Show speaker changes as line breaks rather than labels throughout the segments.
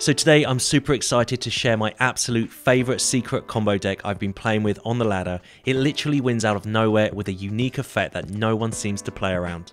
So today I'm super excited to share my absolute favourite secret combo deck I've been playing with on the ladder. It literally wins out of nowhere with a unique effect that no one seems to play around.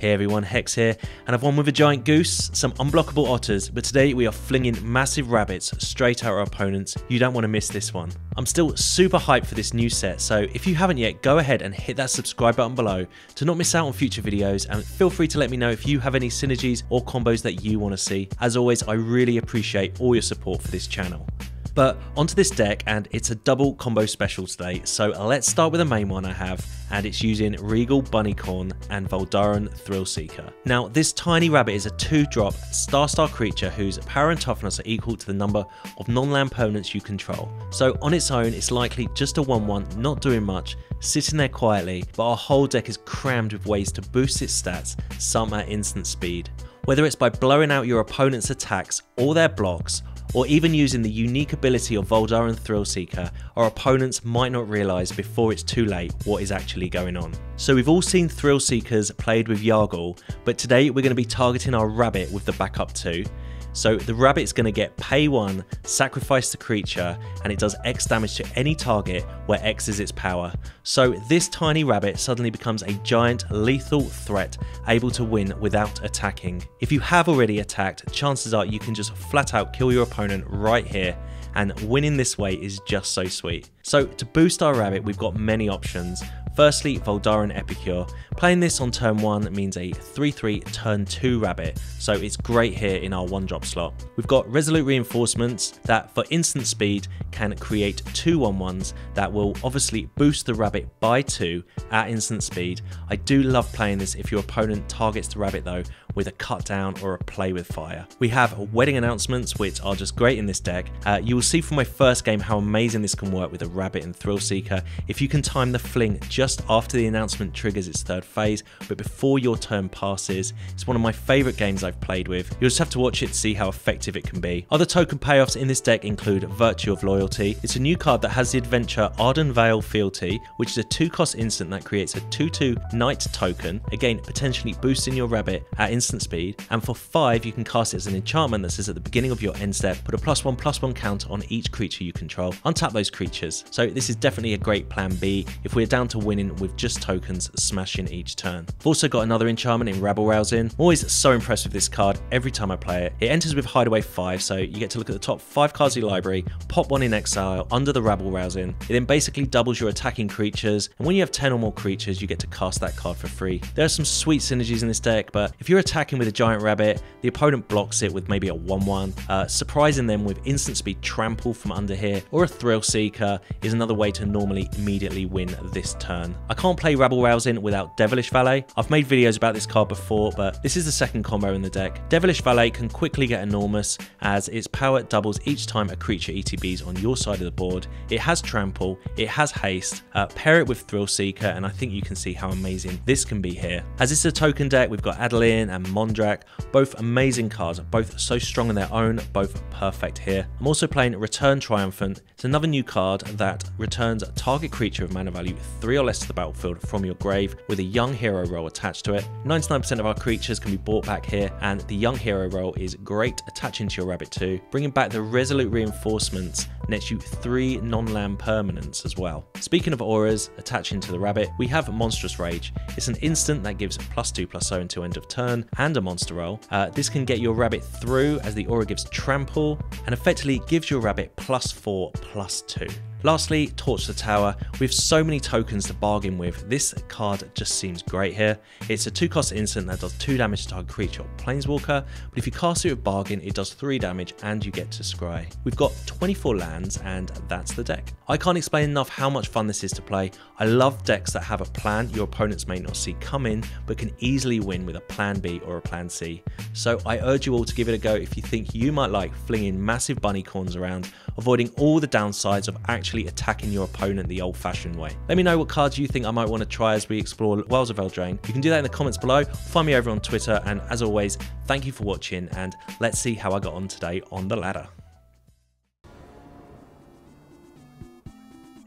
Hey everyone, Hex here, and I've won with a giant goose, some unblockable otters, but today we are flinging massive rabbits straight at our opponents. You don't want to miss this one. I'm still super hyped for this new set, so if you haven't yet, go ahead and hit that subscribe button below to not miss out on future videos, and feel free to let me know if you have any synergies or combos that you want to see. As always, I really appreciate all your support for this channel. But onto this deck, and it's a double combo special today. So let's start with the main one I have, and it's using Regal Bunnicorn and Voldaren Thrillseeker. Now, this tiny rabbit is a 2-drop star-star creature whose power and toughness are equal to the number of non-land permanents you control. So on its own, it's likely just a 1-1, not doing much, sitting there quietly, but our whole deck is crammed with ways to boost its stats, some at instant speed. Whether it's by blowing out your opponent's attacks or their blocks, or even using the unique ability of Voldar Voldaren Thrillseeker, our opponents might not realise before it's too late what is actually going on. So we've all seen Thrillseekers played with Yargle, but today we're going to be targeting our rabbit with the backup 2, so the rabbit's going to get pay 1, sacrifice the creature, and it does X damage to any target where X is its power. So this tiny rabbit suddenly becomes a giant lethal threat, able to win without attacking. If you have already attacked, chances are you can just flat out kill your opponent right here and winning this way is just so sweet. So to boost our rabbit, we've got many options. Firstly, Voldaren Epicure. Playing this on turn 1 means a 3-3 turn 2 rabbit, so it's great here in our 1-drop slot. We've got Resolute Reinforcements that for instant speed can create 2 1-1s that will obviously boost the rabbit by 2 at instant speed. I do love playing this if your opponent targets the rabbit though with a cut down or a play with fire. We have wedding announcements which are just great in this deck. Uh, you will see from my first game how amazing this can work with a rabbit and Thrillseeker if you can time the fling just after the announcement triggers its third phase but before your turn passes. It's one of my favourite games I've played with. You'll just have to watch it to see how effective it can be. Other token payoffs in this deck include Virtue of Loyalty. It's a new card that has the adventure Ardenvale Fealty which is a 2 cost instant that creates a 2-2 knight token, again potentially boosting your rabbit at instant speed, and for 5 you can cast it as an enchantment that says at the beginning of your end step, put a plus 1 plus 1 count on each creature you control. Untap those creatures. So this is definitely a great plan B if we're down to winning with just tokens smashing each turn. I've also got another enchantment in Rabble Rousing. I'm always so impressed with this card every time I play it. It enters with Hideaway 5, so you get to look at the top 5 cards of your library, pop one in exile under the Rabble Rousing. It then basically doubles your attacking creatures, and when you have 10 or more creatures, you get to cast that card for free. There are some sweet synergies in this deck, but if you're attacking with a giant rabbit, the opponent blocks it with maybe a 1-1, uh, surprising them with instant speed trample from under here, or a Thrillseeker is another way to normally immediately win this turn. I can't play Rabble Rousing without Devilish Valet. I've made videos about this card before, but this is the second combo in the deck. Devilish Valet can quickly get enormous as its power doubles each time a creature ETBs on your side of the board. It has trample, it has haste, uh, pair it with Thrillseeker, and I think you can see how amazing this can be here. As it's a token deck, we've got Adeline and Mondrak, both amazing cards, both so strong in their own, both perfect here. I'm also playing Return Triumphant. It's another new card that returns a target creature of mana value 3 or less to the battlefield from your grave with a young hero role attached to it. 99% of our creatures can be brought back here and the young hero role is great attaching to your rabbit too. Bringing back the resolute reinforcements nets you 3 non-land permanents as well. Speaking of auras attaching to the rabbit, we have Monstrous Rage. It's an instant that gives plus 2 plus 0 until end of turn and a monster role. Uh, this can get your rabbit through as the aura gives trample and effectively gives your rabbit plus 4 plus 2. Lastly, Torch the Tower. With so many tokens to bargain with, this card just seems great here. It's a 2 cost instant that does 2 damage to target creature or planeswalker, but if you cast it with Bargain, it does 3 damage and you get to scry. We've got 24 lands and that's the deck. I can't explain enough how much fun this is to play. I love decks that have a plan your opponents may not see come in, but can easily win with a plan B or a plan C. So I urge you all to give it a go if you think you might like flinging massive Bunnicorns around, avoiding all the downsides of actually attacking your opponent the old fashioned way. Let me know what cards you think I might want to try as we explore Wilds of Eldraine. You can do that in the comments below. Find me over on Twitter, and as always, thank you for watching, and let's see how I got on today on the ladder.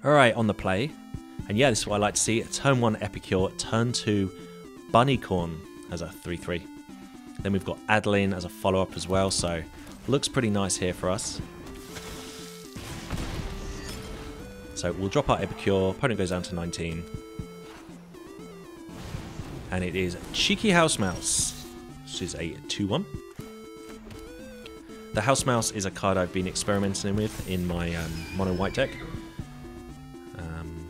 Alright, on the play. And yeah, this is what I like to see. Turn 1 Epicure, turn 2 Bunnicorn as a 3-3. Then we've got Adeline as a follow-up as well, so looks pretty nice here for us. So we'll drop our Epicure, opponent goes down to 19. And it is Cheeky House Mouse, This is a 2-1. The House Mouse is a card I've been experimenting with in my um, mono white deck. Um,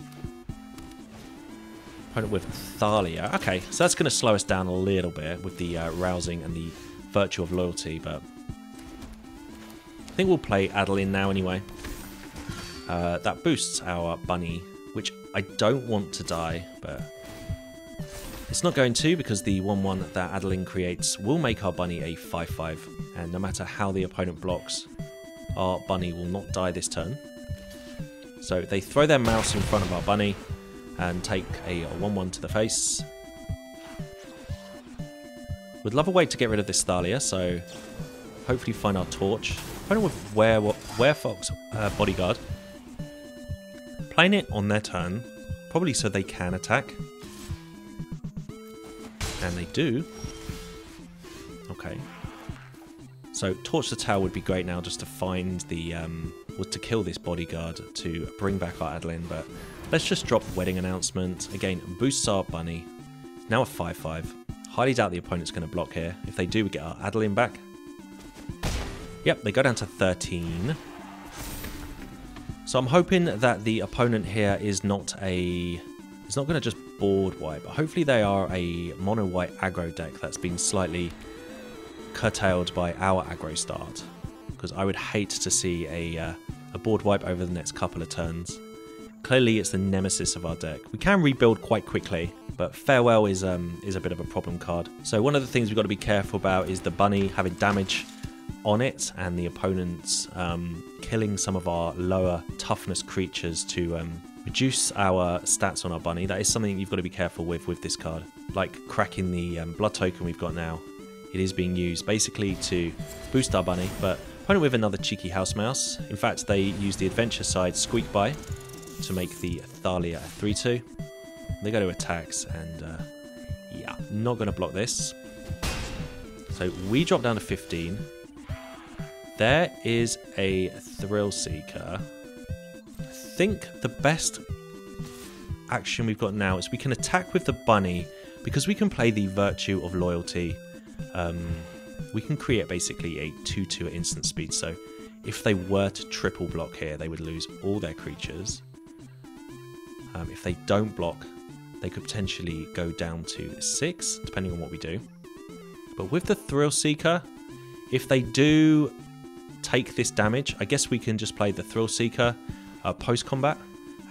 opponent with Thalia. Okay, so that's going to slow us down a little bit with the uh, rousing and the virtue of loyalty, but I think we'll play Adeline now anyway. Uh, that boosts our bunny, which I don't want to die, but it's not going to because the 1-1 that Adeline creates will make our bunny a 5-5 and no matter how the opponent blocks, our bunny will not die this turn. So they throw their mouse in front of our bunny and take a 1-1 to the face. Would love a way to get rid of this Thalia, so hopefully find our torch. Opponent with Were, Werefox uh, Bodyguard. Playing it on their turn, probably so they can attack. And they do. Okay. So torch the tower would be great now just to find the, um, to kill this bodyguard to bring back our Adeline, but let's just drop Wedding Announcement. Again, boosts our bunny. Now a 5-5. Highly doubt the opponent's going to block here. If they do, we get our Adeline back. Yep, they go down to 13. So I'm hoping that the opponent here is not a... It's not going to just board white, but hopefully they are a mono white aggro deck that's been slightly curtailed by our aggro start. Because I would hate to see a, uh, a board wipe over the next couple of turns. Clearly it's the nemesis of our deck. We can rebuild quite quickly, but Farewell is um, is a bit of a problem card. So one of the things we've got to be careful about is the bunny having damage on it and the opponents um, killing some of our lower toughness creatures to um, reduce our stats on our bunny. That is something you've got to be careful with with this card. Like cracking the um, blood token we've got now. It is being used basically to boost our bunny, but opponent with another cheeky house mouse. In fact, they use the adventure side squeak by to make the Thalia a 3-2. They go to attacks and uh, yeah, not going to block this. So we drop down to 15. There is a Thrillseeker I think the best action we've got now is we can attack with the bunny because we can play the virtue of loyalty. Um, we can create basically a 2-2 at instant speed. So if they were to triple block here, they would lose all their creatures. Um, if they don't block, they could potentially go down to 6, depending on what we do. But with the Thrillseeker, if they do take this damage, I guess we can just play the Thrillseeker uh, post combat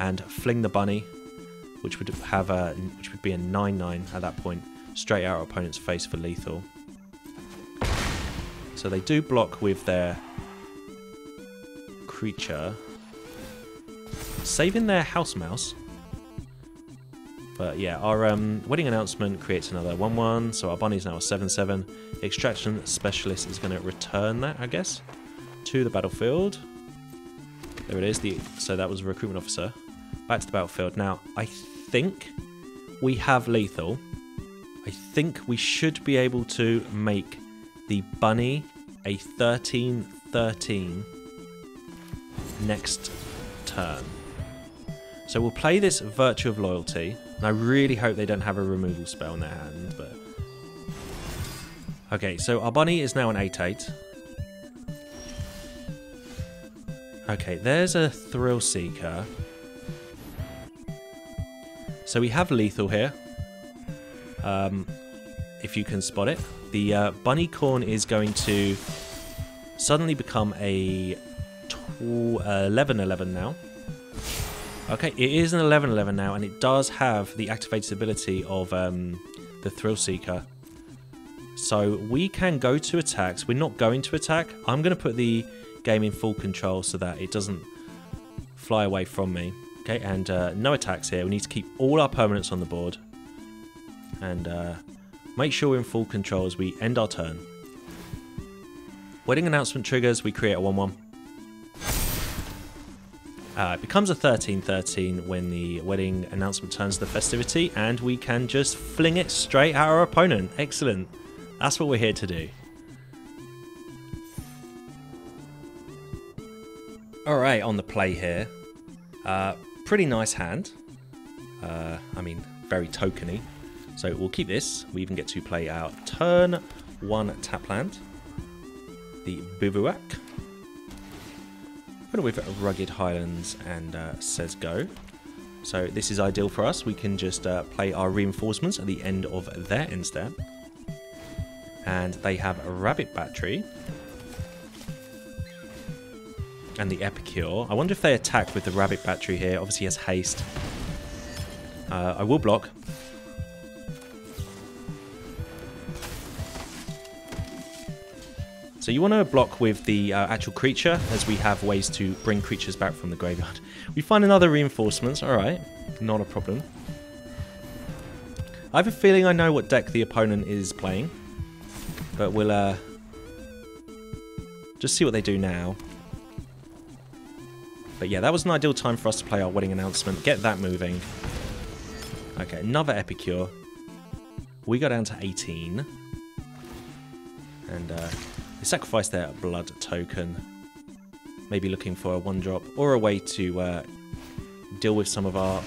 and fling the bunny, which would have a which would be a 9-9 at that point, straight out our opponent's face for lethal. So they do block with their creature, saving their house mouse. But yeah, our um, wedding announcement creates another 1-1, so our bunny's now a 7-7. Extraction Specialist is going to return that, I guess, to the battlefield. There it is. The so that was a recruitment officer. Back to the battlefield. Now I think we have lethal. I think we should be able to make the bunny a 13-13 next turn. So we'll play this Virtue of Loyalty, and I really hope they don't have a removal spell in their hand, but... Okay, so our bunny is now an 8-8. Okay, there's a Thrillseeker. So we have Lethal here. Um, if you can spot it. The uh, Bunnicorn is going to suddenly become a 11-11 uh, now. Okay, it is an 11-11 now, and it does have the activated ability of um, the Thrillseeker. So we can go to attacks. We're not going to attack. I'm going to put the game in full control so that it doesn't fly away from me. Okay, and uh, no attacks here. We need to keep all our permanents on the board. And uh, make sure we're in full control as we end our turn. Wedding announcement triggers, we create a 1-1. Uh, it becomes a 13-13 when the wedding announcement turns the festivity, and we can just fling it straight at our opponent. Excellent. That's what we're here to do. Alright, on the play here. Uh, pretty nice hand. Uh, I mean, very tokeny. So we'll keep this. We even get to play our turn one tap land. The Bivouac. Put it with Rugged Highlands and uh, says go. So this is ideal for us. We can just uh, play our reinforcements at the end of their end step. And they have a Rabbit Battery and the Epicure. I wonder if they attack with the Rabbit Battery here. Obviously has haste. Uh, I will block. So you want to block with the uh, actual creature, as we have ways to bring creatures back from the graveyard. We find another reinforcements, alright, not a problem. I have a feeling I know what deck the opponent is playing, but we'll uh, just see what they do now. But yeah, that was an ideal time for us to play our wedding announcement. Get that moving. Okay, another Epicure. We go down to 18. And uh, they sacrifice their blood token. Maybe looking for a one drop or a way to uh, deal with some of our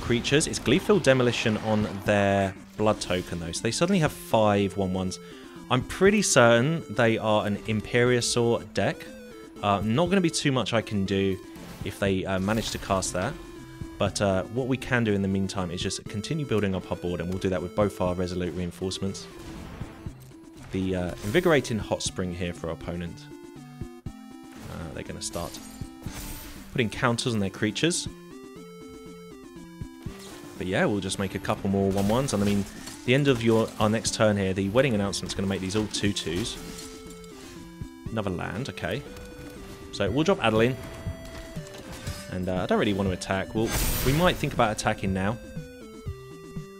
creatures. It's Gleeful Demolition on their blood token though. So they suddenly have five one ones. I'm pretty certain they are an Imperiosaur deck. Uh, not going to be too much I can do if they uh, manage to cast that. But uh, what we can do in the meantime is just continue building up our board, and we'll do that with both our Resolute reinforcements. The uh, Invigorating Hot Spring here for our opponent. Uh, they're going to start putting counters on their creatures. But yeah, we'll just make a couple more 1-1s. And I mean, the end of your our next turn here, the wedding announcement is going to make these all 2-2s. Another land, okay. So we'll drop Adeline. And uh, I don't really want to attack. Well, we might think about attacking now.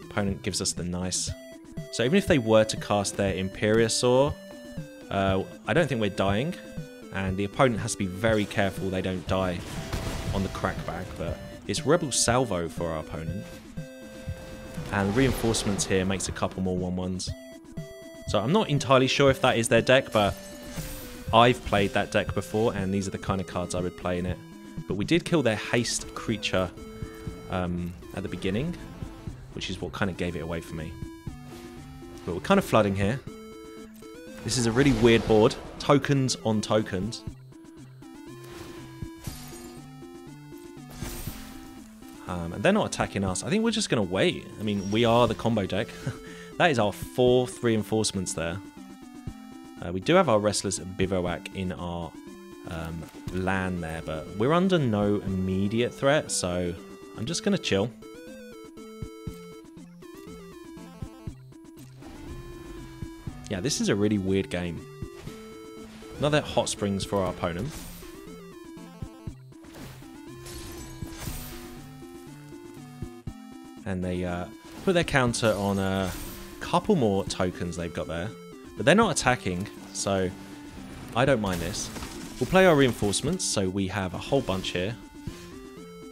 Opponent gives us the nice. So even if they were to cast their Imperiosaur, uh, I don't think we're dying. And the opponent has to be very careful they don't die on the crackback. But it's Rebel Salvo for our opponent. And reinforcements here makes a couple more 1-1s. So I'm not entirely sure if that is their deck, but I've played that deck before, and these are the kind of cards I would play in it. But we did kill their haste creature um, at the beginning, which is what kind of gave it away for me. But we're kind of flooding here. This is a really weird board. Tokens on tokens. Um, and they're not attacking us. I think we're just going to wait. I mean, we are the combo deck. that is our fourth reinforcements there. Uh, we do have our Restless Bivouac in our um, land there, but we're under no immediate threat, so I'm just going to chill. Yeah, this is a really weird game. Another hot springs for our opponent. And they uh, put their counter on a couple more tokens they've got there. But they're not attacking, so I don't mind this. We'll play our reinforcements, so we have a whole bunch here.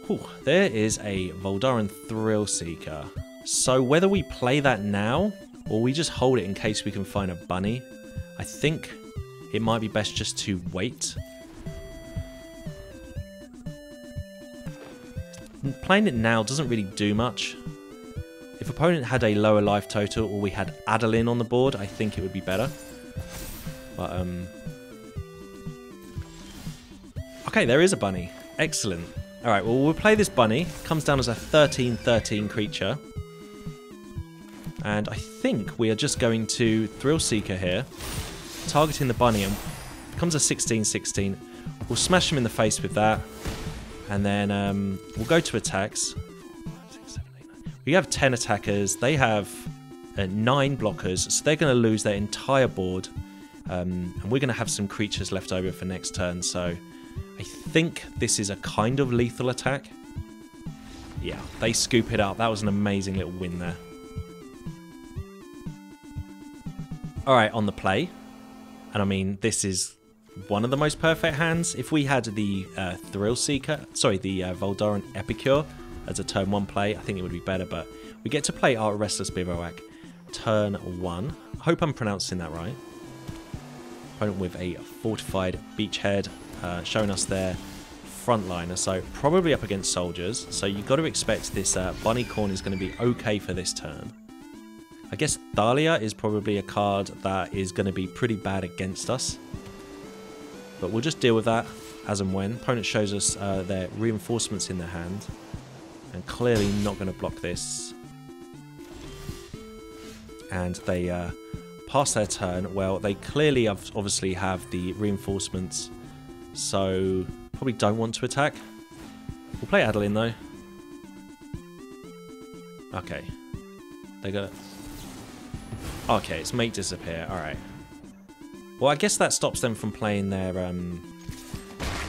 Whew, there is a Voldaren Thrillseeker. So whether we play that now, or we just hold it in case we can find a bunny, I think it might be best just to wait. Playing it now doesn't really do much. If opponent had a lower life total or we had Adeline on the board, I think it would be better. But um, Okay, there is a bunny. Excellent. Alright, well, we'll play this bunny. Comes down as a 13-13 creature. And I think we are just going to Thrillseeker here. Targeting the bunny. And becomes a 16-16. We'll smash him in the face with that. And then um, we'll go to attacks. We have 10 attackers. They have uh, 9 blockers. So they're going to lose their entire board. Um, and we're going to have some creatures left over for next turn. So I think this is a kind of lethal attack. Yeah, they scoop it up. That was an amazing little win there. Alright, on the play. And I mean, this is one of the most perfect hands. If we had the uh, Thrillseeker, sorry, the uh, Voldaren Epicure as a turn one play, I think it would be better. But we get to play our Restless Bivouac turn one. I hope I'm pronouncing that right. Opponent with a fortified beachhead, uh, showing us their frontliner, so probably up against soldiers. So you've got to expect this uh, Bunnicorn is going to be okay for this turn. I guess Thalia is probably a card that is going to be pretty bad against us. But we'll just deal with that as and when. Opponent shows us uh, their reinforcements in their hand. And clearly not going to block this. And they uh, pass their turn. Well, they clearly obviously have the reinforcements. So probably don't want to attack. We'll play Adeline though. Okay. They got Okay, it's make disappear. Alright. Well, I guess that stops them from playing their um,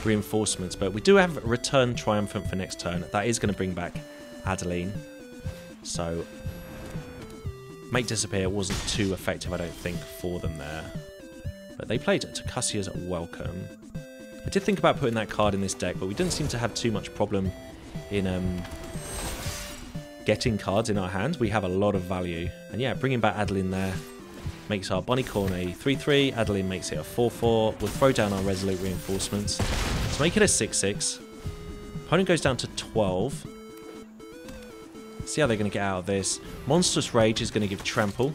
reinforcements, but we do have Return Triumphant for next turn. That is going to bring back Adeline. So, make disappear wasn't too effective, I don't think, for them there. But they played Tocasia's Welcome. I did think about putting that card in this deck, but we didn't seem to have too much problem in um, getting cards in our hand, we have a lot of value. And yeah, bringing back Adeline there makes our Bunnicorn a 3-3, Adeline makes it a 4-4. We'll throw down our Resolute Reinforcements to make it a 6-6. Opponent goes down to 12. See how they're going to get out of this. Monstrous Rage is going to give Trample.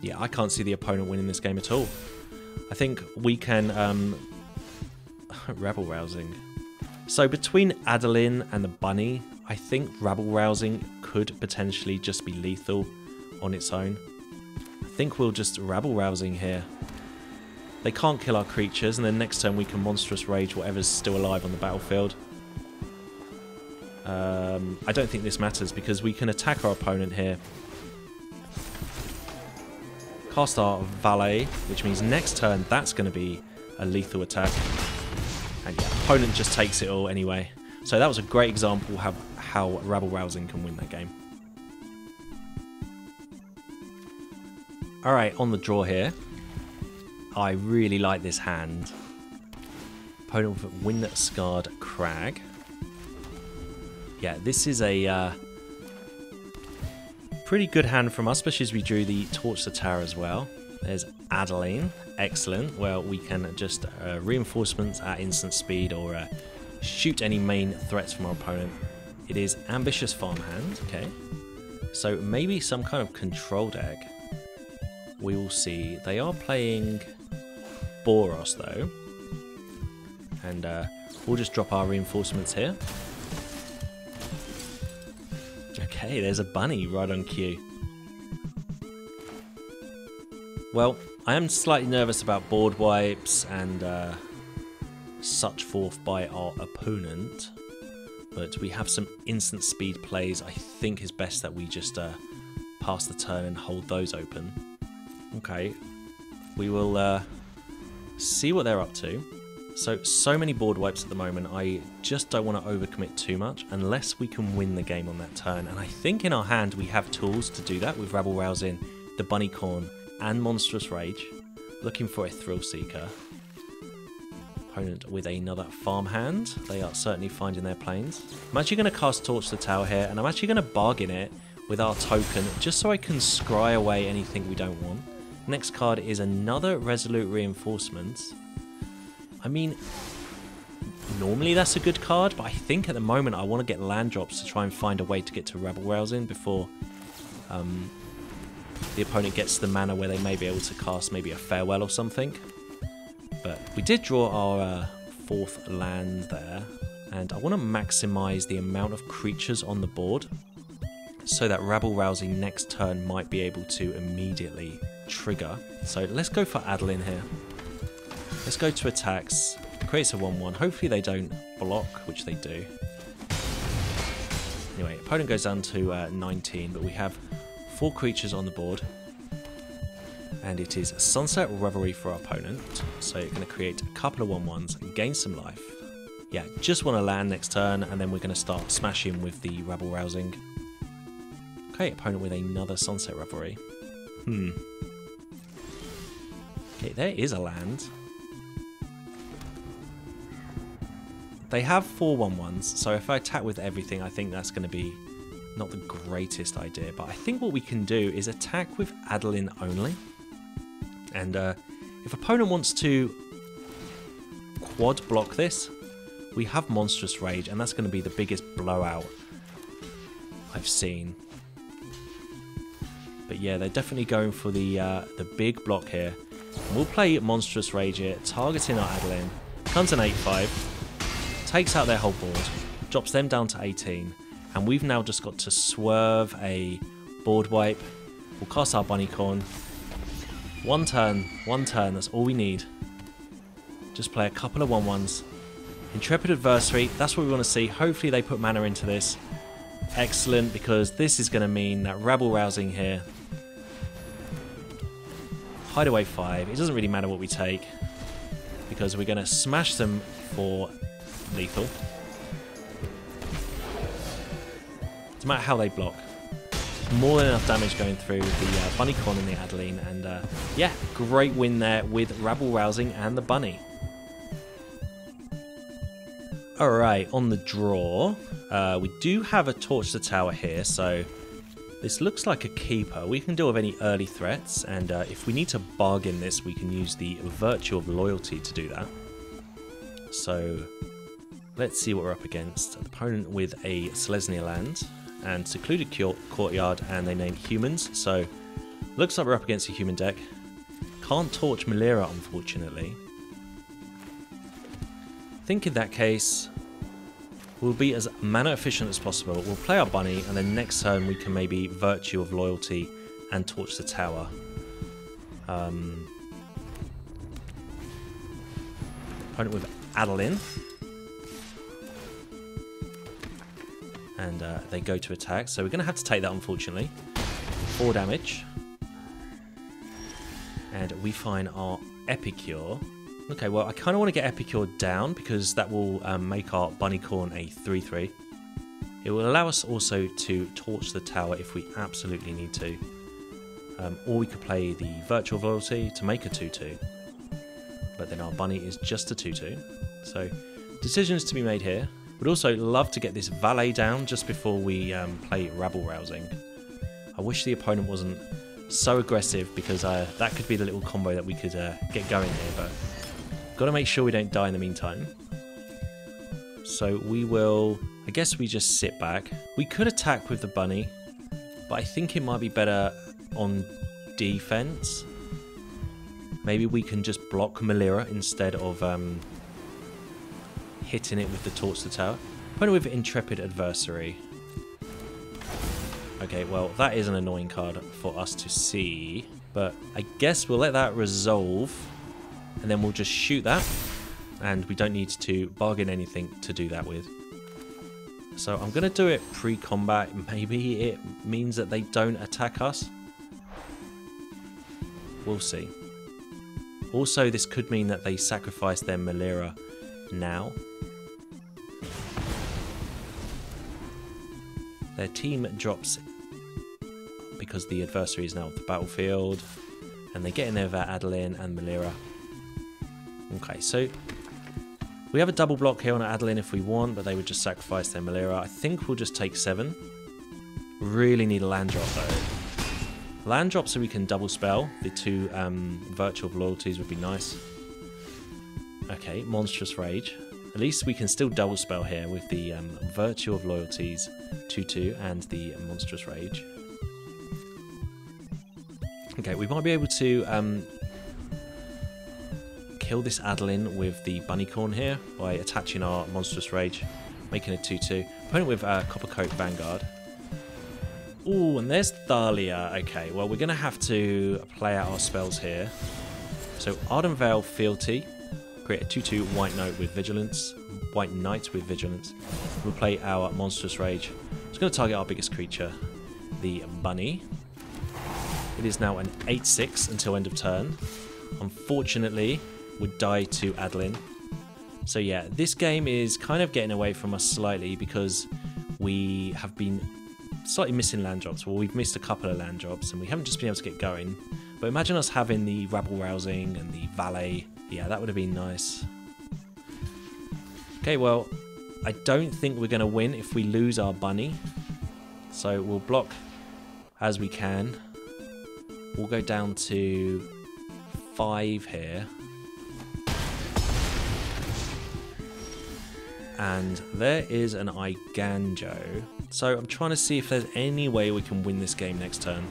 Yeah, I can't see the opponent winning this game at all. I think we can... Um, Rabble Rousing. So between Adeline and the Bunny, I think rabble rousing could potentially just be lethal on its own. I think we'll just rabble rousing here. They can't kill our creatures, and then next turn we can monstrous rage whatever's still alive on the battlefield. Um, I don't think this matters because we can attack our opponent here. Cast our valet, which means next turn that's going to be a lethal attack. And yeah, opponent just takes it all anyway. So that was a great example of how rabble rousing can win that game. Alright, on the draw here. I really like this hand. Opponent with Wind Scarred Crag. Yeah, this is a uh, pretty good hand from us, especially as we drew the Torch the Tower as well. There's Adeline. Excellent. Well, we can just uh, reinforcements at instant speed or uh, shoot any main threats from our opponent. It is Ambitious Farmhand, okay. So maybe some kind of control deck. We will see. They are playing Boros though. And uh, we'll just drop our reinforcements here. Okay, there's a bunny right on cue. Well, I am slightly nervous about board wipes and uh, such forth by our opponent but we have some instant speed plays. I think it's best that we just uh, pass the turn and hold those open. Okay, we will uh, see what they're up to. So, so many board wipes at the moment, I just don't want to overcommit too much unless we can win the game on that turn. And I think in our hand we have tools to do that with Rabble Rousing, the Bunnicorn, and Monstrous Rage. Looking for a Thrillseeker opponent with another farmhand. They are certainly finding their planes. I'm actually going to cast Torch the Tower here, and I'm actually going to bargain it with our token, just so I can scry away anything we don't want. Next card is another Resolute Reinforcement. I mean, normally that's a good card, but I think at the moment I want to get land drops to try and find a way to get to Rabble Rousing before um, the opponent gets to the mana where they may be able to cast maybe a Farewell or something. But we did draw our uh, fourth land there, and I want to maximize the amount of creatures on the board so that rabble rousing next turn might be able to immediately trigger. So let's go for Adeline here. Let's go to attacks, creates a 1-1. Hopefully they don't block, which they do. Anyway, opponent goes down to uh, 19, but we have four creatures on the board and it is Sunset Reverie for our opponent. So you're going to create a couple of 1-1s and gain some life. Yeah, just want to land next turn, and then we're going to start smashing with the Rabble Rousing. Okay, opponent with another Sunset Reverie. Hmm. Okay, there is a land. They have 4-1-1s, so if I attack with everything, I think that's going to be not the greatest idea. But I think what we can do is attack with Adeline only. And uh, if opponent wants to quad block this, we have Monstrous Rage, and that's going to be the biggest blowout I've seen. But yeah, they're definitely going for the uh, the big block here. we'll play Monstrous Rage here, targeting our Adeline. Comes an 8-5, takes out their whole board, drops them down to 18, and we've now just got to swerve a board wipe. We'll cast our Bunnicorn. One turn, one turn, that's all we need. Just play a couple of 1-1s. Intrepid Adversary, that's what we want to see. Hopefully they put mana into this. Excellent, because this is going to mean that Rabble Rousing here. Hideaway 5, it doesn't really matter what we take. Because we're going to smash them for lethal. Doesn't matter how they block. More than enough damage going through the uh, Bunnicorn and the Adeline. And uh, yeah, great win there with Rabble Rousing and the Bunny. Alright, on the draw, uh, we do have a Torch the Tower here, so this looks like a keeper. We can deal with any early threats, and uh, if we need to bargain this, we can use the Virtue of Loyalty to do that. So, let's see what we're up against. An opponent with a Selesnya land and Secluded Courtyard, and they name humans, so looks like we're up against a human deck. Can't Torch Melira, unfortunately think in that case, we'll be as mana efficient as possible. We'll play our bunny, and then next turn we can maybe Virtue of Loyalty and Torch the Tower. Um, opponent with Adeline. And uh, they go to attack, so we're going to have to take that, unfortunately. 4 damage. And we find our Epicure. Okay, well, I kind of want to get Epicure down because that will um, make our Bunnicorn a 3-3. It will allow us also to torch the tower if we absolutely need to. Um, or we could play the Virtue of Loyalty to make a 2-2. But then our Bunny is just a 2-2. So, decisions to be made here. Would also love to get this Valet down just before we um, play Rabble Rousing. I wish the opponent wasn't so aggressive because uh, that could be the little combo that we could uh, get going here, but Got to make sure we don't die in the meantime. So we will... I guess we just sit back. We could attack with the bunny, but I think it might be better on defense. Maybe we can just block Melira instead of um, hitting it with the Torch Tower. Opponent with Intrepid Adversary. Okay, well, that is an annoying card for us to see. But I guess we'll let that resolve and then we'll just shoot that and we don't need to bargain anything to do that with. So I'm going to do it pre-combat. Maybe it means that they don't attack us. We'll see. Also, this could mean that they sacrifice their Melira now. Their team drops because the adversary is now off the battlefield. And they get in there with Adeline and Melira. Okay, so we have a double block here on Adeline if we want, but they would just sacrifice their Melira. I think we'll just take seven. Really need a land drop though. Land drop so we can double spell. The two um, Virtue of Loyalties would be nice. Okay, Monstrous Rage. At least we can still double spell here with the um, Virtue of Loyalties 2-2 and the Monstrous Rage. Okay, we might be able to um, kill this Adeline with the Bunnicorn here by attaching our Monstrous Rage, making a 2-2. Opponent with uh, Coppercoat Vanguard. Oh, and there's Thalia. Okay, well, we're going to have to play out our spells here. So, Ardenvale Fealty, create a 2-2 White Knight with Vigilance, White Knight with Vigilance. We'll play our Monstrous Rage. It's going to target our biggest creature, the Bunny. It is now an 8-6 until end of turn. Unfortunately, would die to Adeline. So yeah, this game is kind of getting away from us slightly because we have been slightly missing land drops. Well, we've missed a couple of land drops and we haven't just been able to get going. But imagine us having the rabble rousing and the valet. Yeah, that would have been nice. Okay, well, I don't think we're going to win if we lose our bunny. So we'll block as we can. We'll go down to five here. And there is an Eiganjo. So I'm trying to see if there's any way we can win this game next turn.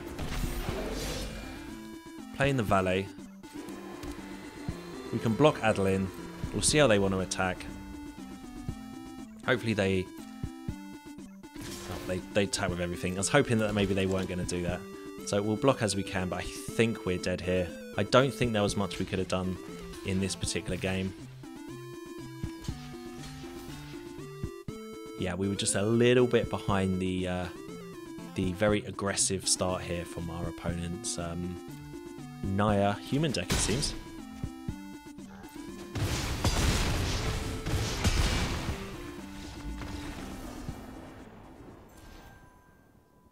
Playing the valet. We can block Adeline. We'll see how they want to attack. Hopefully they... Oh, they, they attack with everything. I was hoping that maybe they weren't going to do that. So we'll block as we can, but I think we're dead here. I don't think there was much we could have done in this particular game. yeah, we were just a little bit behind the uh, the very aggressive start here from our opponents. Um, Naya human deck, it seems.